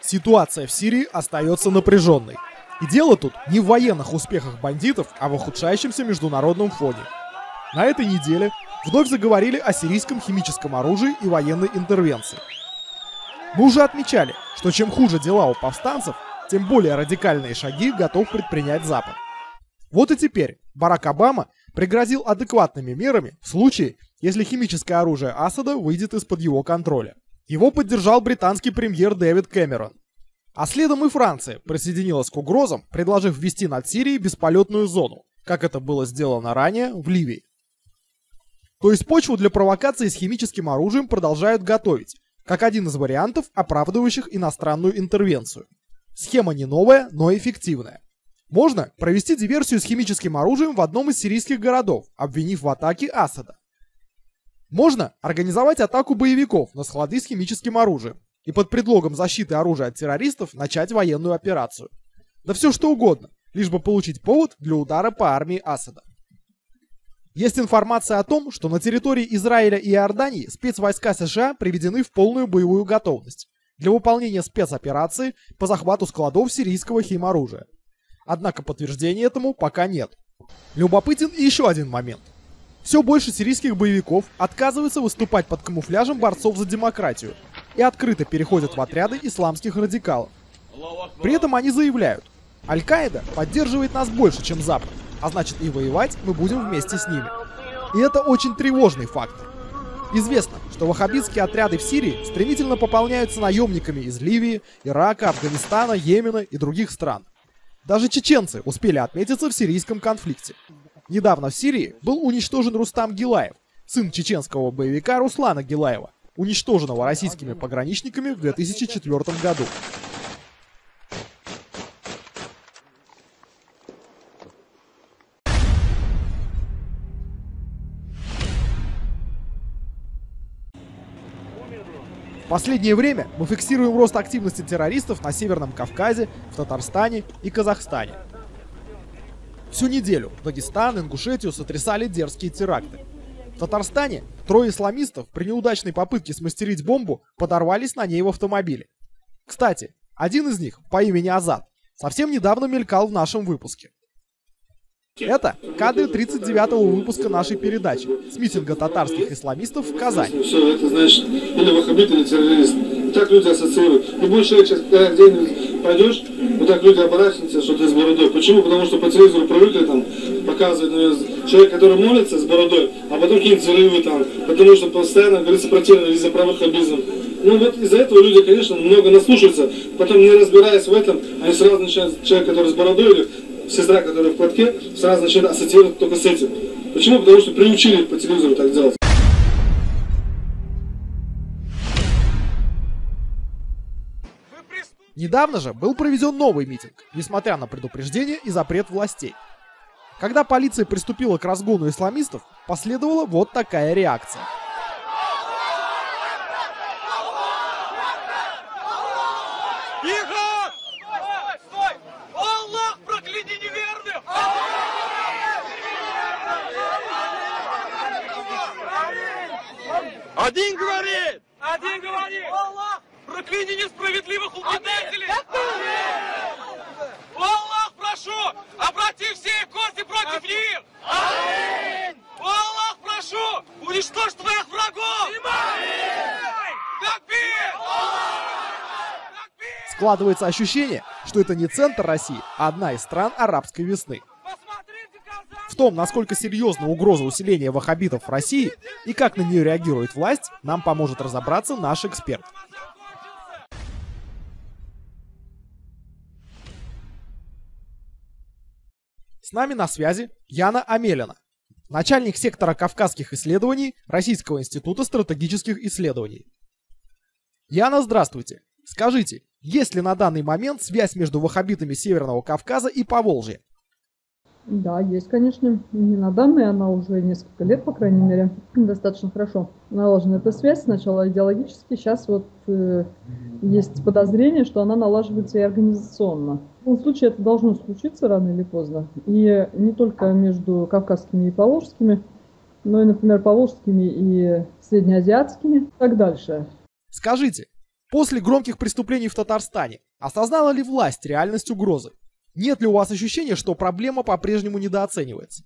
Ситуация в Сирии остается напряженной. И дело тут не в военных успехах бандитов, а в ухудшающемся международном фоне. На этой неделе вновь заговорили о сирийском химическом оружии и военной интервенции. Мы уже отмечали, что чем хуже дела у повстанцев, тем более радикальные шаги готов предпринять Запад. Вот и теперь Барак Обама пригрозил адекватными мерами в случае, если химическое оружие Асада выйдет из-под его контроля. Его поддержал британский премьер Дэвид Кэмерон. А следом и Франция присоединилась к угрозам, предложив ввести над Сирией бесполетную зону, как это было сделано ранее в Ливии. То есть почву для провокации с химическим оружием продолжают готовить, как один из вариантов, оправдывающих иностранную интервенцию. Схема не новая, но эффективная. Можно провести диверсию с химическим оружием в одном из сирийских городов, обвинив в атаке Асада. Можно организовать атаку боевиков на склады с химическим оружием и под предлогом защиты оружия от террористов начать военную операцию. Да все что угодно, лишь бы получить повод для удара по армии Асада. Есть информация о том, что на территории Израиля и Иордании спецвойска США приведены в полную боевую готовность для выполнения спецоперации по захвату складов сирийского химоружия. Однако подтверждения этому пока нет. Любопытен еще один момент. Все больше сирийских боевиков отказываются выступать под камуфляжем борцов за демократию и открыто переходят в отряды исламских радикалов. При этом они заявляют, Аль-Каида поддерживает нас больше, чем Запад, а значит и воевать мы будем вместе с ними. И это очень тревожный факт. Известно, что ваххабитские отряды в Сирии стремительно пополняются наемниками из Ливии, Ирака, Афганистана, Йемена и других стран. Даже чеченцы успели отметиться в сирийском конфликте. Недавно в Сирии был уничтожен Рустам Гилаев, сын чеченского боевика Руслана Гилаева, уничтоженного российскими пограничниками в 2004 году. В последнее время мы фиксируем рост активности террористов на Северном Кавказе, в Татарстане и Казахстане. Всю неделю Дагестан, Ингушетию сотрясали дерзкие теракты. В Татарстане трое исламистов при неудачной попытке смастерить бомбу подорвались на ней в автомобиле. Кстати, один из них по имени Азат совсем недавно мелькал в нашем выпуске. Это кадры 39-го выпуска нашей передачи с митинга татарских исламистов в Казани. Все, это знаешь, или ваххабит, или террорист. Так люди ассоциируют. И больше человек сейчас, когда где-нибудь пойдешь, вот так люди оборачиваются, что ты с бородой. Почему? Потому что по телевизору привыкли там показывать наверное, человек, который молится с бородой, а потом какие-нибудь взрывы там, потому что постоянно говорится про терроризм, за правохабизм. Ну вот из-за этого люди, конечно, много наслушаются, потом не разбираясь в этом, они сразу начинают, человек, который с бородой или сестра, которая в платке, сразу начинает ассоциировать только с этим. Почему? Потому что приучили по телевизору так делать. Недавно же был проведен новый митинг, несмотря на предупреждение и запрет властей. Когда полиция приступила к разгону исламистов, последовала вот такая реакция. Один говорит! Один говорит! Аллах прокляни несправедливых угнетателей! Аллах, прошу, обрати все кости против них! Аллах, прошу, уничтожь твоих врагов! Складывается ощущение, что это не центр России, а одна из стран арабской весны. В том, насколько серьезна угроза усиления ваххабитов в России и как на нее реагирует власть, нам поможет разобраться наш эксперт. С нами на связи Яна Амелина, начальник сектора кавказских исследований Российского института стратегических исследований. Яна, здравствуйте. Скажите, есть ли на данный момент связь между ваххабитами Северного Кавказа и Поволжья? Да, есть, конечно. Не на данный, она уже несколько лет, по крайней мере, достаточно хорошо налажена эта связь. Сначала идеологически, сейчас вот э, есть подозрение, что она налаживается и организационно. В любом случае это должно случиться рано или поздно. И не только между кавказскими и поволжскими, но и, например, поволжскими и среднеазиатскими и так дальше. Скажите, После громких преступлений в Татарстане осознала ли власть реальность угрозы? Нет ли у вас ощущения, что проблема по-прежнему недооценивается?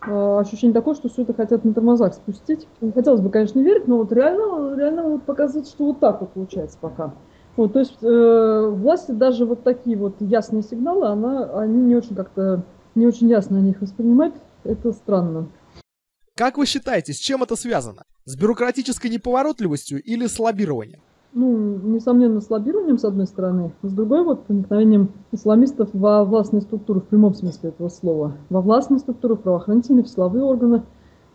А, ощущение такое, что все это хотят на тормозах спустить. Хотелось бы, конечно, верить, но вот реально, реально вот показывает, что вот так вот получается пока. Вот, то есть э, власти даже вот такие вот ясные сигналы, она, они не очень как-то, не очень ясно о них воспринимать. Это странно. Как вы считаете, с чем это связано? С бюрократической неповоротливостью или с лоббированием? Ну, несомненно, с лоббированием, с одной стороны, с другой, вот, проникновением исламистов во властные структуры в прямом смысле этого слова, во властные структуры, правоохранительные, силовые органы.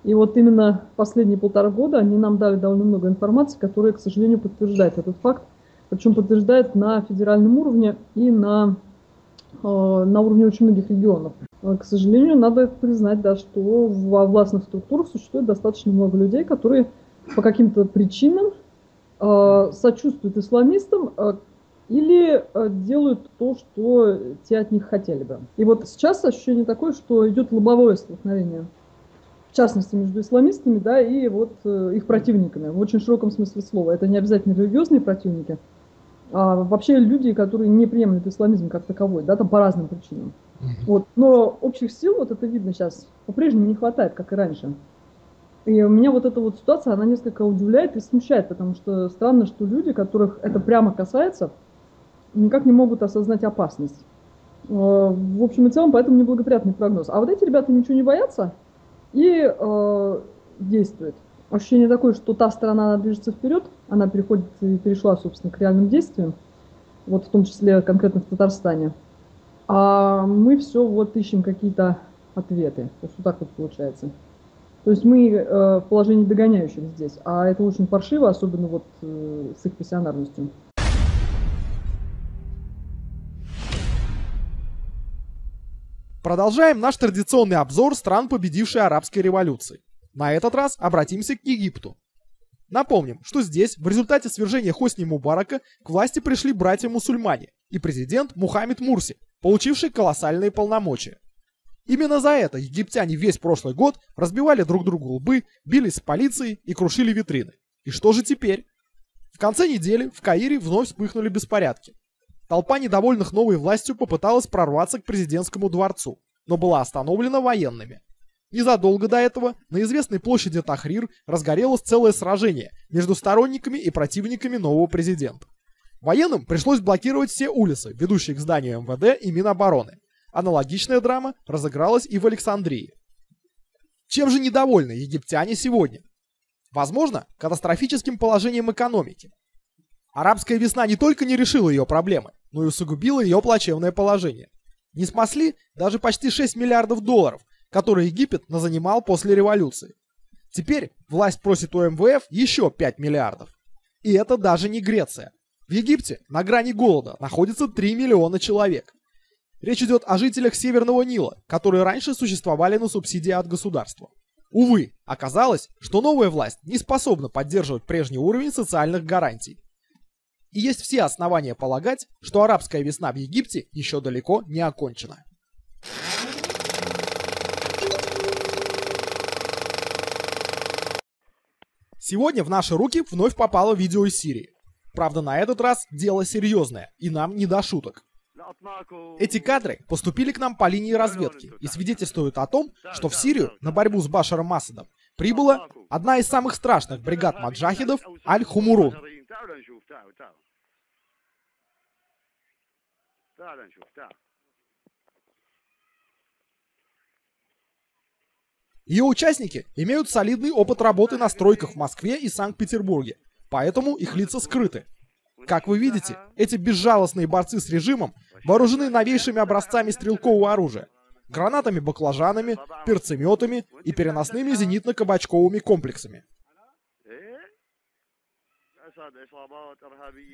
И вот именно последние полтора года они нам дали довольно много информации, которая, к сожалению, подтверждает этот факт, причем подтверждает на федеральном уровне и на, э, на уровне очень многих регионов. Э, к сожалению, надо признать, да, что во властных структурах существует достаточно много людей, которые по каким-то причинам сочувствуют исламистам э, или э, делают то, что те от них хотели бы. И вот сейчас ощущение такое, что идет лобовое столкновение. В частности, между исламистами, да, и вот их противниками, в очень широком смысле слова. Это не обязательно религиозные противники, а вообще люди, которые не приемлют исламизм как таковой, да, там по разным причинам. Вот. Но общих сил, вот это видно сейчас, по-прежнему не хватает, как и раньше. И меня вот эта вот ситуация, она несколько удивляет и смущает, потому что странно, что люди, которых это прямо касается, никак не могут осознать опасность. Э, в общем и целом, поэтому неблагоприятный прогноз. А вот эти ребята ничего не боятся и э, действуют. Ощущение такое, что та сторона, она движется вперед, она переходит и перешла, собственно, к реальным действиям, вот в том числе конкретно в Татарстане. А мы все вот ищем какие-то ответы. То есть вот так вот получается. То есть мы э, в положении догоняющих здесь, а это очень паршиво, особенно вот э, с их пассионарностью. Продолжаем наш традиционный обзор стран, победившей арабской революции. На этот раз обратимся к Египту. Напомним, что здесь в результате свержения Хосни Мубарака к власти пришли братья-мусульмане и президент Мухаммед Мурси, получивший колоссальные полномочия. Именно за это египтяне весь прошлый год разбивали друг другу лбы, бились с полицией и крушили витрины. И что же теперь? В конце недели в Каире вновь вспыхнули беспорядки. Толпа недовольных новой властью попыталась прорваться к президентскому дворцу, но была остановлена военными. Незадолго до этого на известной площади Тахрир разгорелось целое сражение между сторонниками и противниками нового президента. Военным пришлось блокировать все улицы, ведущие к зданию МВД и Минобороны, Аналогичная драма разыгралась и в Александрии. Чем же недовольны египтяне сегодня? Возможно, катастрофическим положением экономики. Арабская весна не только не решила ее проблемы, но и усугубила ее плачевное положение. Не спасли даже почти 6 миллиардов долларов, которые Египет назанимал после революции. Теперь власть просит у МВФ еще 5 миллиардов. И это даже не Греция. В Египте на грани голода находится 3 миллиона человек. Речь идет о жителях Северного Нила, которые раньше существовали на субсидии от государства. Увы, оказалось, что новая власть не способна поддерживать прежний уровень социальных гарантий. И есть все основания полагать, что арабская весна в Египте еще далеко не окончена. Сегодня в наши руки вновь попало видео из Сирии. Правда, на этот раз дело серьезное, и нам не до шуток. Эти кадры поступили к нам по линии разведки и свидетельствуют о том, что в Сирию на борьбу с Башаром Асадом прибыла одна из самых страшных бригад маджахидов Аль-Хумурун. Ее участники имеют солидный опыт работы на стройках в Москве и Санкт-Петербурге, поэтому их лица скрыты. Как вы видите, эти безжалостные борцы с режимом вооружены новейшими образцами стрелкового оружия, гранатами-баклажанами, перцеметами и переносными зенитно-кабачковыми комплексами.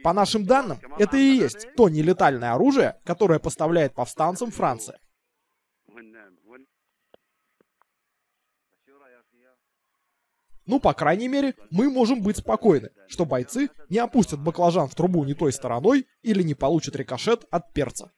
По нашим данным, это и есть то нелетальное оружие, которое поставляет повстанцам Франция. Ну, по крайней мере, мы можем быть спокойны, что бойцы не опустят баклажан в трубу не той стороной или не получат рикошет от перца.